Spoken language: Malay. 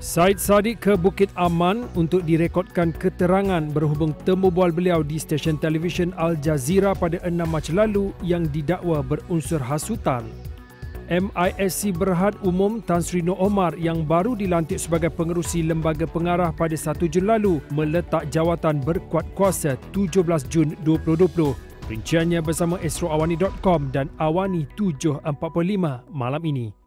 Said Sadiq ke Bukit Aman untuk direkodkan keterangan berhubung temu bual beliau di stesen televisyen Al Jazeera pada 6 Mac lalu yang didakwa berunsur hasutan. MISC Berhad Umum Tan Sri Noor Omar yang baru dilantik sebagai pengerusi Lembaga Pengarah pada 1 Jun lalu meletak jawatan berkuat kuasa 17 Jun 2020. Rinciannya bersama Esroawani.com dan Awani 745 malam ini.